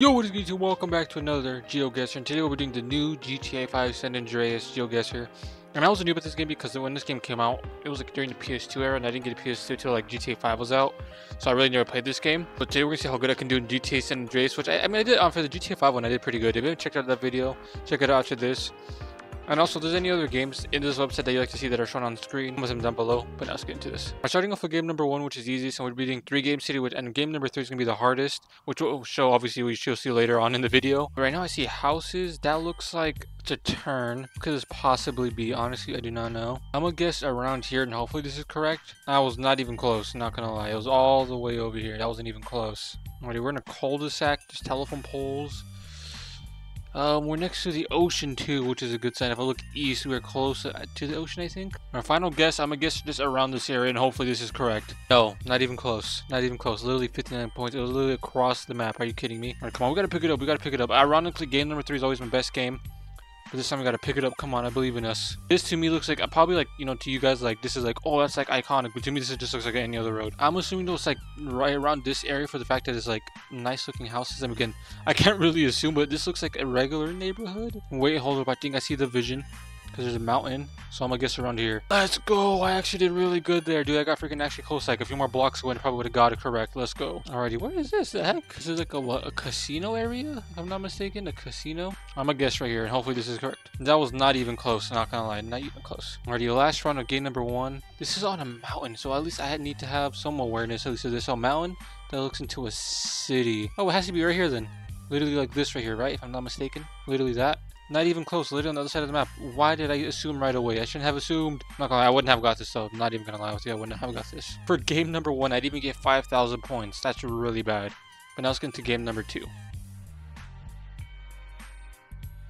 Yo, what is good YouTube? Welcome back to another GeoGuessr, and today we'll be doing the new GTA 5 San Andreas GeoGuessr. And I was new about this game because when this game came out, it was like during the PS2 era, and I didn't get a PS2 until like GTA 5 was out, so I really never played this game. But today we're gonna see how good I can do in GTA San Andreas, which I, I mean I did um, for the GTA 5 one, I did pretty good. If you haven't checked out that video, check it out after this. And also, if there's any other games in this website that you like to see that are shown on screen, comment them down below. But now let's get into this. I'm starting off with game number one, which is easy. So we're beating three game city, which, and game number three is gonna be the hardest, which will show obviously we shall see later on in the video. But right now, I see houses. That looks like a turn. Could this possibly be? Honestly, I do not know. I'm gonna guess around here, and hopefully this is correct. I was not even close. Not gonna lie, it was all the way over here. That wasn't even close. Alrighty, we're in a cul-de-sac. There's telephone poles. Um, we're next to the ocean too, which is a good sign. If I look east, we're close to the ocean, I think. Our final guess, I'm gonna guess just around this area, and hopefully this is correct. No, not even close. Not even close. Literally 59 points. It was literally across the map. Are you kidding me? Alright, come on, we gotta pick it up. We gotta pick it up. Ironically, game number three is always my best game. But this time we gotta pick it up. Come on, I believe in us. This to me looks like I probably like you know to you guys like this is like oh that's like iconic, but to me this just looks like any other road. I'm assuming it was like right around this area for the fact that it's like nice looking houses. And again, I can't really assume, but this looks like a regular neighborhood. Wait, hold up. I think I see the vision because there's a mountain. So I'm gonna guess around here. Let's go. I actually did really good there, dude. I got freaking actually close. Like a few more blocks away, probably would have got it correct. Let's go. Alrighty, what is this? The heck? This is like a what? A casino area? If I'm not mistaken, a casino. I'm gonna guess right here, and hopefully this is correct. That was not even close. Not gonna lie, not even close. Alrighty, last round of game number one. This is on a mountain, so at least I need to have some awareness. At least of this a mountain that looks into a city. Oh, it has to be right here then. Literally like this right here, right? If I'm not mistaken. Literally that. Not even close, literally on the other side of the map. Why did I assume right away? I shouldn't have assumed. Not gonna lie, I wouldn't have got this though. I'm not even gonna lie with you, I wouldn't have got this. For game number one, I didn't even get 5,000 points. That's really bad. But now let's get into game number two.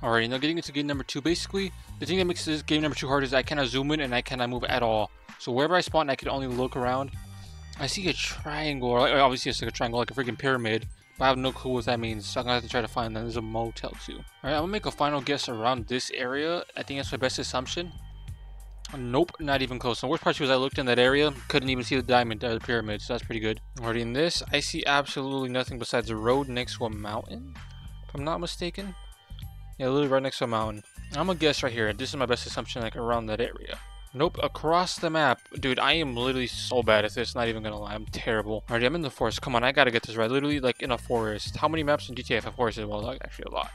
Alright, now getting into game number two. Basically, the thing that makes this game number two hard is I cannot zoom in and I cannot move at all. So wherever I spawn, I can only look around. I see a triangle, obviously it's like a triangle, like a freaking pyramid. I have no clue what that means, so I'm gonna have to try to find that. There's a motel too. Alright, I'm gonna make a final guess around this area. I think that's my best assumption. Nope, not even close. The worst part was I looked in that area, couldn't even see the diamond or the pyramid, so that's pretty good. Already in this, I see absolutely nothing besides a road next to a mountain, if I'm not mistaken. Yeah, literally right next to a mountain. I'm gonna guess right here. This is my best assumption, like around that area. Nope, across the map. Dude, I am literally so bad at this, not even gonna lie. I'm terrible. Alrighty, I'm in the forest. Come on, I gotta get this right. Literally, like, in a forest. How many maps in GTA have forests? Well, like, actually a lot.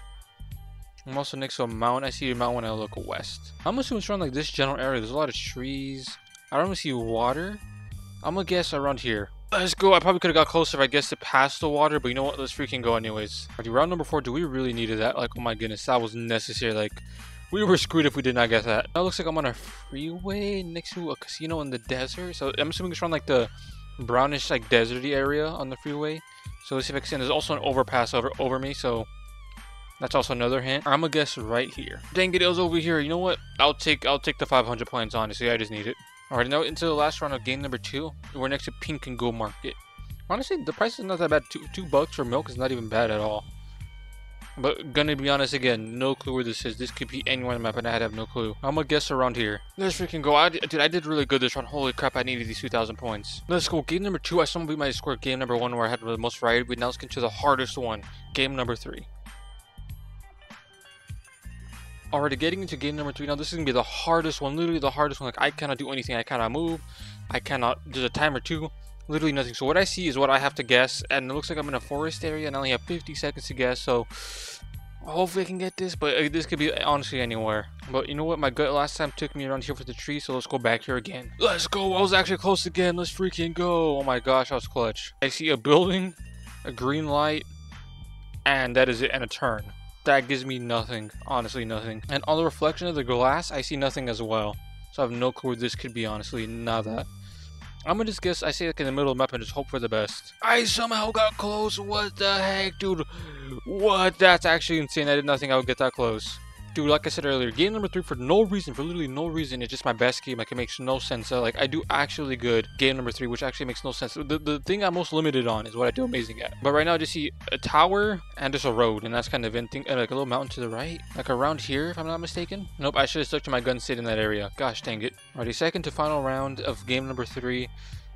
I'm also next to a mountain. I see a mountain when I look west. I'm assuming it's around, like, this general area. There's a lot of trees. I don't even see water. I'm gonna guess around here. Let's go. I probably could have got closer if I guessed it past the water, but you know what? Let's freaking go anyways. Alrighty, round number four. Do we really needed that? Like, oh my goodness, that was necessary. Like, we were screwed if we did not get that. Now it looks like I'm on a freeway next to a casino in the desert. So I'm assuming it's around like the brownish like deserty area on the freeway. So let's see if I can see. There's also an overpass over over me, so that's also another hint. I'm gonna guess right here. Dang it, it was over here. You know what? I'll take I'll take the 500 points. Honestly, I just need it. All right, now into the last round of game number two. We're next to Pink and Go Market. Honestly, the price is not that bad. Two two bucks for milk is not even bad at all. But gonna be honest again, no clue where this is. This could be anywhere on the map and I have no clue. I'm gonna guess around here. Let's freaking go. I, dude, I did really good this run. Holy crap, I needed these 2,000 points. Let's go. Game number two, I somehow beat my score game number one where I had the most variety. But now let's get to the hardest one. Game number three. Already getting into game number three. Now this is gonna be the hardest one. Literally the hardest one. Like I cannot do anything. I cannot move. I cannot. There's a timer too literally nothing. So what I see is what I have to guess, and it looks like I'm in a forest area, and I only have 50 seconds to guess. So hopefully I can get this, but uh, this could be honestly anywhere. But you know what? My gut last time took me around here for the tree, so let's go back here again. Let's go! I was actually close again. Let's freaking go! Oh my gosh, I was clutch. I see a building, a green light, and that is it, and a turn. That gives me nothing, honestly nothing. And on the reflection of the glass, I see nothing as well. So I have no clue where this could be, honestly, nada. I'm gonna just guess, I say like in the middle of the map and just hope for the best. I somehow got close, what the heck, dude? What? That's actually insane, I did not think I would get that close. Dude, like I said earlier, game number three for no reason, for literally no reason. It's just my best game. Like it makes no sense. So, like I do actually good game number three, which actually makes no sense. The, the thing I'm most limited on is what I do amazing at. But right now, I just see a tower and just a road, and that's kind of venting, uh, like a little mountain to the right, like around here, if I'm not mistaken. Nope, I should have stuck to my gun sit in that area. Gosh dang it. Alrighty, second to final round of game number three.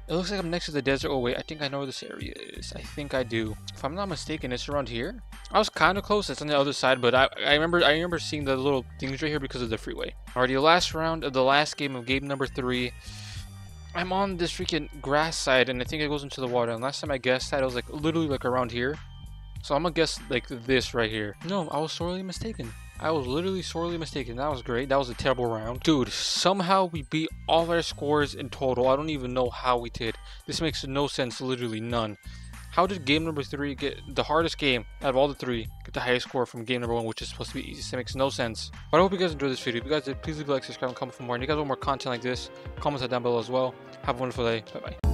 It looks like I'm next to the desert. Oh wait, I think I know where this area is. I think I do. If I'm not mistaken, it's around here. I was kind of close. It's on the other side, but I, I remember I remember seeing the little things right here because of the freeway. Alrighty, last round of the last game of game number three. I'm on this freaking grass side, and I think it goes into the water. And last time I guessed that, it was like literally like around here. So I'm gonna guess like this right here. No, I was sorely mistaken. I was literally sorely mistaken. That was great. That was a terrible round. Dude, somehow we beat all our scores in total. I don't even know how we did. This makes no sense, literally none. How did game number three get the hardest game out of all the three get the highest score from game number one, which is supposed to be easy? This makes no sense. But I hope you guys enjoyed this video. If you guys did, please leave a like, subscribe, and comment for more. And if you guys want more content like this, comment that down below as well. Have a wonderful day. Bye bye.